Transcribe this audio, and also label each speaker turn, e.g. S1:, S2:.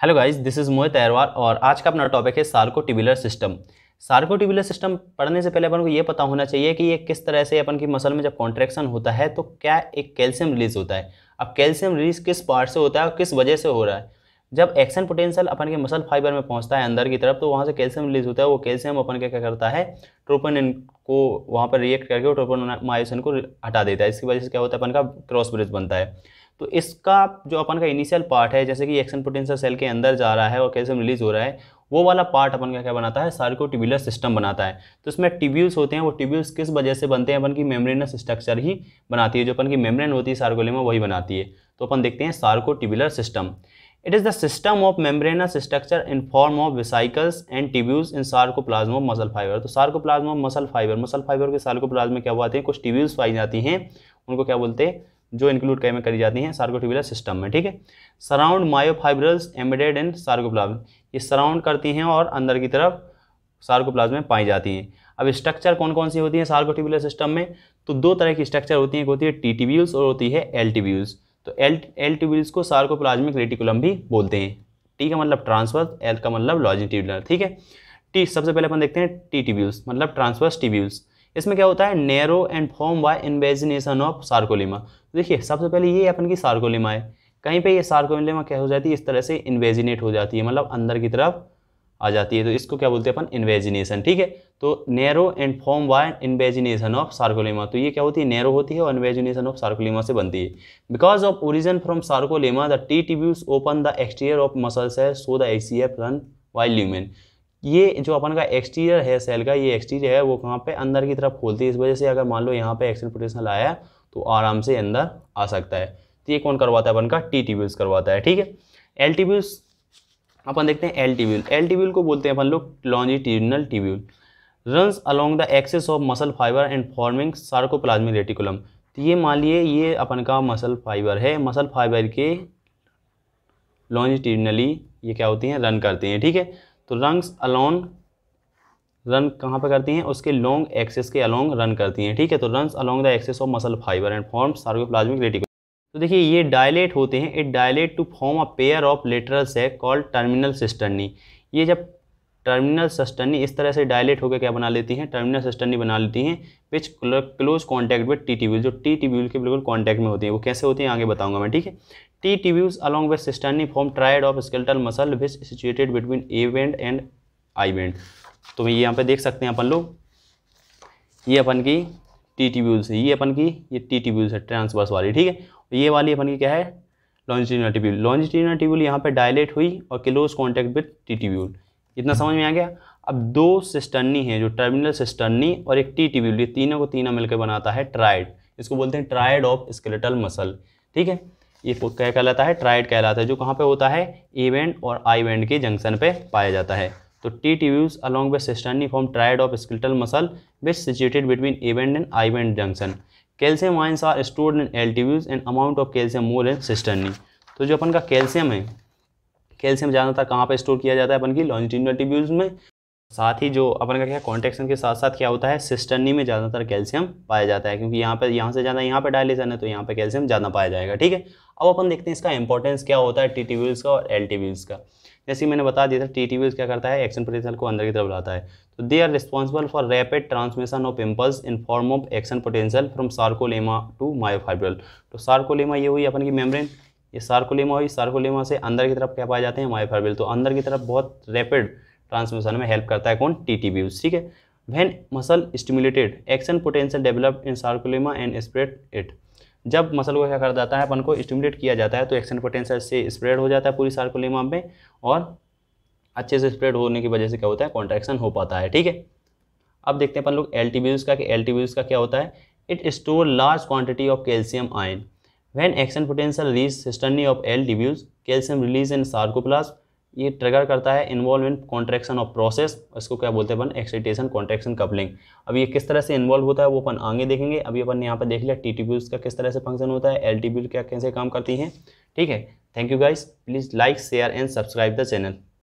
S1: Hello guys this is Mohit Ahirwar और आज का अपना टॉपिक है sarcotubular system sarcotubular system पढ़ने से पहले अपन को ये पता होना चाहिए कि ये किस तरह से अपन की मसल में जब कॉन्ट्रैक्शन होता है तो क्या एक कैल्शियम रिलीज़ होता है? अब कैल्शियम रिलीज़ किस पार्ट से होता है और किस वजह से हो रहा है? जब एक्शन पोटेंशियल अपन के मसल फाइबर में पहुँचता है अंदर की तरफ़ तो वहाँ से कैल्शियम रिलीज़ होता है। वो कैल्शियम अपन क्या क्या करता है? ट्रोपन को वहाँ पर रिएक्ट करके ट्रोपन मायोसिन को हटा देता है। इसकी वजह से क्या होता है? अपन का क्रॉस ब्रिज बनता है। तो इसका जो अपन का इनिशियल पार्ट है, जैसे कि एक्शन पोटेंशियल सेल के अंदर जा रहा है और कैल्शियम रिलीज़ हो रहा है, वो वाला पार्ट अपन का क्या बनाता है? सार्कोटिब्यूलर सिस्टम बनाता है। तो इसमें टिब्यूल्स होते हैं, वो टिब्यूल्स किस वजह से बनते हैं? अपन की मेम्ब्रेनस स्ट्रक्चर ही बनाती है, जो अपन की मेम्ब्रेन होती है सार्कोलेमा वही बनाती है। तो अपन देखते हैं sarcotubular system it is the system of membranous structure in form of vesicles and tubules in sarcoplasm of muscle fibre तो sarcoplasm of muscle fibre muscle fibre के सार्कोप्लाज्म में क्या हुआ हैं? कुछ टिब्यूल्स पाई जाती हैं, उनको क्या बोलते हैं? जो इंक्लूड में करी जाती हैं सार्कोटिबुलर सिस्टम में, ठीक है? Surround myofibrils embedded in sarcoplasm ये सराउंड करती हैं और अंदर की तरफ़ सार्कोप्लाज्म में पाई जाती हैं। अब स्ट्रक्चर कौन कौन सी होती हैं सार्कोटिबुलर सिस्टम में? तो दो तरह की स्ट्रक्चर होती हैं, एक होती है टी और होती है एल तो एल एल को सार्कोप्लाज्मिक रेटिकुलम भी बोलते हैं। टी का मतलब ट्रांसवर्स एल का मतलब लॉजिट्यूबुलर ठीक है? टी सबसे पहले अपन देखते हैं टी टिब्यूल्स मतलब ट्रांसवर्स टिब्यूल्स इसमें क्या होता है? Narrow and form by invagination of sarcolemma देखिए, सबसे पहले ये अपन की सार्कोलिमा है। कहीं पे ये सार्कोलिमा क्या हो जाती है? इस तरह से इन्वेजिनेट हो जाती है मतलब अंदर की तरफ़ आ जाती है। तो इसको क्या बोलते हैं अपन? इन्वेजिनेशन ठीक है? तो narrow and form by invagination of sarcolemma तो ये क्या होती है? नैरो होती है और इन्वेजिनेशन ऑफ़ सार्कोलेमा से बनती है। Because of origin from sarcolemma the T tubules open the exterior of muscles है so the F run Y lumen ये जो अपन का एक्सटीरियर है सेल का ये एक्सटीरियर है, वो कहाँ पे? अंदर की तरफ़ खोलती है। इस वजह से अगर मान लो यहाँ पे एक्सल पोटेंशियल आया तो आराम से अंदर आ सकता है। तो ये कौन करवाता है? अपन का टी टीब्यूल्स करवाता है, ठीक है? एल टीब्यूल्स अपन देखते हैं एल टीब्यूल एल टीब्यूल को बोलते हैं अपन लोग longitudinal tubule runs along the axis of muscle fiber and forming sarcoplasmic reticulum तो ये मान लिए, ये अपन का मसल फाइबर है। मसल फाइबर के लॉन्जिट्यूडनली ये क्या होती हैं? रन करती हैं, ठीक है? तो रंग्स अलोन रन कहाँ पर करती हैं? उसके लॉन्ग एक्सेस के अलोंग रन करती हैं, ठीक है? तो run along the axis of muscle fiber and form sarcoplasmic reticulum तो देखिए, ये डायलेट होते हैं। It dilate to form a pair of lateral sac called terminal cisternae ये जब टर्मिनल सिस्टर्नी इस तरह से डायलेट होकर क्या बना लेती हैं? टर्मिनल सिस्टर्नी बना लेती हैं which close contact with T tubule जो टी टीब्यूल के बिल्कुल कॉन्टैक्ट में होती हैं, वो कैसे होती हैं? आगे बताऊँगा मैं, ठीक है? T tubules along with cisternae form triad of skeletal muscle which situated between A band and I band तो ये यहाँ पे देख सकते हैं अपन लोग। ये अपन की टी टीब्यूल्स है, ये अपन की, ये टी टीब्यूल्स है ट्रांसवर्स वाली, ठीक है? ये वाली अपन की क्या है? लॉन्जिट्यूनल टिब्यूल लॉन्जिट्यूनल टिब्यूल यहाँ पे डायलेट हुई और close contact with T tubule इतना समझ में आ गया? अब दो सिस्टर्नी है, जो टर्मिनल सिस्टर्नी और एक टी टिब्यूल ये तीनों को तीनों मिलकर बनाता है ट्राइड इसको बोलते हैं ट्राइड ऑफ़ स्केलेटल मसल ठीक है? ये क्या कहलाता है? ट्राइड कहलाता है, जो कहाँ पे होता है? इवेंट और आई वेंट के जंक्शन पे पाया जाता है। तो T tubules along with cisternae form triad of skeletal muscle which situated between A band and I band junction calcium ions are stored in L tubules and amount of calcium more in cisternae तो जो अपन का calcium है calcium ज़्यादातर कहाँ पर store किया जाता है अपन की लॉन्जिट्यूडनल टिब्यूल्स में? साथ ही जो अपन का क्या कॉन्ट्रेक्शन के साथ साथ क्या होता है? सिस्टर्नी में ज़्यादातर कैल्शियम पाया जाता है क्योंकि यहाँ पर यहाँ से ज़्यादा यहाँ पे डायलिसन है तो यहाँ पर कैल्शियम ज़्यादा पाया जाएगा, ठीक है? अब अपन देखते हैं इसका इंपॉर्टेंस क्या होता है टी का और एल का। जैसे मैंने बता दिया था टी टी क्या करता है? एक्शन पोटेंशियल को अंदर की तरफ़ लाता है। तो they are responsible for rapid transmission of impulse in form of action potential from sarcolemma to myofibril तो सार्कोलेमा ये हुई अपन की मेम्ब्रेन ये सार्कोलेमा हुई। सार्कोलेमा से अंदर की तरफ़ क्या पाए जाते हैं? मायोफाइब्रल तो अंदर की तरफ़ बहुत रैपिड ट्रांसमिशन में हेल्प करता है कौन? टी टी ठीक है? When muscle stimulated action potential developed in sarcolemma and spread it जब मसल को क्या कर जाता है, अपन को स्टिमुलेट किया जाता है तो एक्शन पोटेंशियल से स्प्रेड हो जाता है पूरी सार्कोलेमा में और अच्छे से स्प्रेड होने की वजह से क्या होता है कॉन्ट्रैक्शन हो पाता है, ठीक है? अब देखते हैं अपन लोग एल का कि एल का क्या होता है। It store large quantity of calcium ion when action potential reach cisternae of L tubules calcium release in sarcoplasm ये ट्रिगर करता है involve in contraction of process इसको क्या बोलते हैं अपन? एक्साइटेशन कॉन्ट्रेक्शन कपलिंग अब ये किस तरह से इन्वॉल्व होता है वो अपन आगे देखेंगे। अभी अपन यहाँ पर देख लिया टी का किस तरह से फ़ंक्शन होता है एल क्या कैसे काम करती हैं। ठीक है? Thank you guys please like share and subscribe the channel